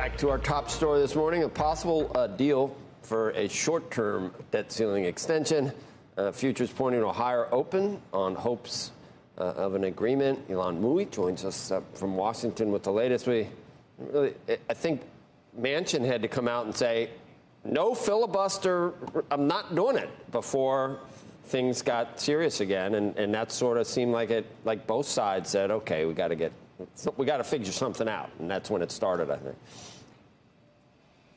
Back to our top story this morning a possible uh, deal for a short term debt ceiling extension. Uh, futures pointing to a higher open on hopes uh, of an agreement. Ylan Mui joins us uh, from Washington with the latest. We really, I think Manchin had to come out and say, no filibuster, I'm not doing it before things got serious again. And, and that sort of seemed like it, like both sides said, okay, we got to get, we got to figure something out. And that's when it started, I think.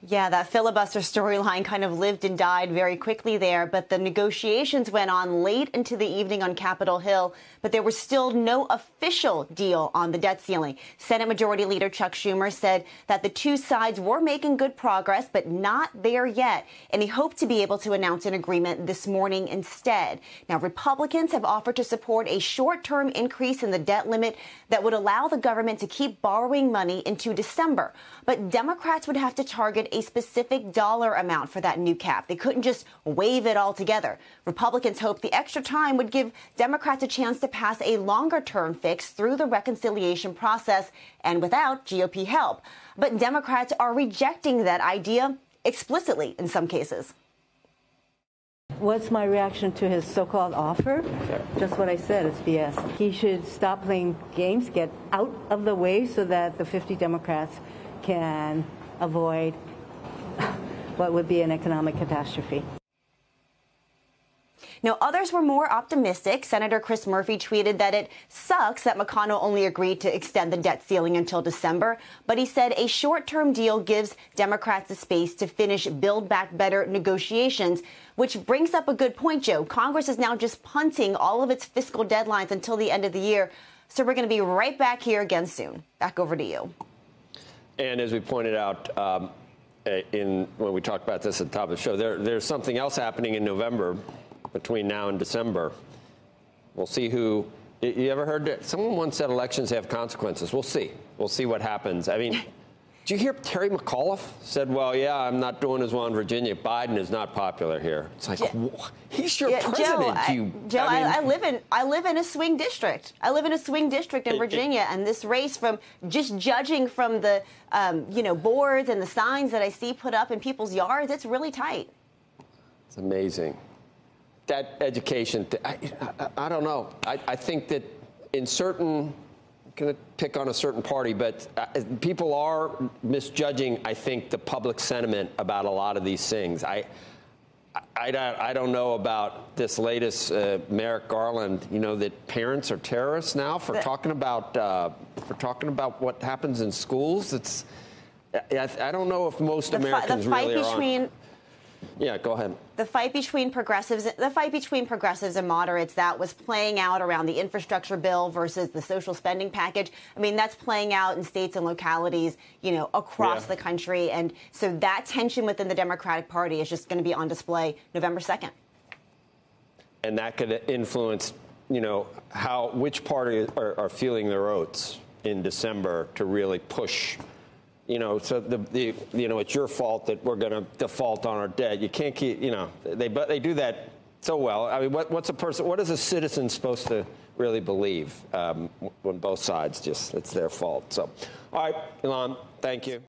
Yeah, that filibuster storyline kind of lived and died very quickly there, but the negotiations went on late into the evening on Capitol Hill, but there was still no official deal on the debt ceiling. Senate Majority Leader Chuck Schumer said that the two sides were making good progress, but not there yet, and he hoped to be able to announce an agreement this morning instead. Now, Republicans have offered to support a short-term increase in the debt limit that would allow the government to keep borrowing money into December, but Democrats would have to target a specific dollar amount for that new cap. They couldn't just waive it altogether. Republicans hope the extra time would give Democrats a chance to pass a longer term fix through the reconciliation process and without GOP help. But Democrats are rejecting that idea explicitly in some cases. What's my reaction to his so called offer? Just what I said, it's BS. He should stop playing games, get out of the way so that the 50 Democrats can avoid what would be an economic catastrophe. Now, others were more optimistic. Senator Chris Murphy tweeted that it sucks that McConnell only agreed to extend the debt ceiling until December, but he said a short term deal gives Democrats the space to finish Build Back Better negotiations, which brings up a good point, Joe. Congress is now just punting all of its fiscal deadlines until the end of the year. So we're going to be right back here again soon. Back over to you. And as we pointed out, um, Uh, in when we talked about this at the top of the show, there, there's something else happening in November between now and December. We'll see who. You ever heard that? Someone once said elections have consequences. We'll see. We'll see what happens. I mean, did you hear Terry McAuliffe said, "Well, yeah, I'm not doing as well in Virginia. Biden is not popular here." It's like he's your yeah, president. Joe, you, I, Joe, I, mean, I, I, live in I live in a swing district. I live in a swing district in it, Virginia, it, and this race from just judging from the um, you know boards and the signs that I see put up in people's yards, it's really tight. It's amazing. That education, I, I don't know. I think that in certain going to pick on a certain party, but uh, people are misjudging, I think, the public sentiment about a lot of these things. I, I, don't, I don't know about this latest uh, Merrick Garland. You know that parents are terrorists now for talking about uh, for talking about what happens in schools. It's I, I don't know if most the Americans the fight really between are on. Yeah, go ahead. The fight between progressives, the fight between progressives and moderates, that was playing out around the infrastructure bill versus the social spending package. I mean, that's playing out in states and localities, you know, across yeah. the country, and so that tension within the Democratic Party is just going to be on display November second. And that could influence, you know, how which party are, are feeling their oats in December to really push you know, so the, the you know it's your fault that we're going to default on our debt. You can't keep, you know, they but they do that so well. I mean, what, what's a person? What is a citizen supposed to really believe um, when both sides just it's their fault? So, all right, Ylan, thank you.